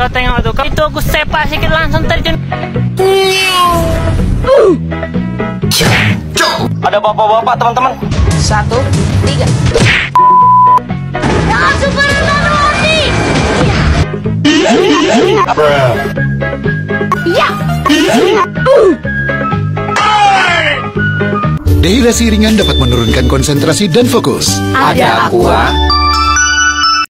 kalau tengok tuh. Itu aku sepak sedikit langsung terjun. Ada bapak-bapak teman-teman. Satu, tiga. ah, super Ya. Dehidrasi ringan dapat menurunkan konsentrasi dan fokus. Ada aqua,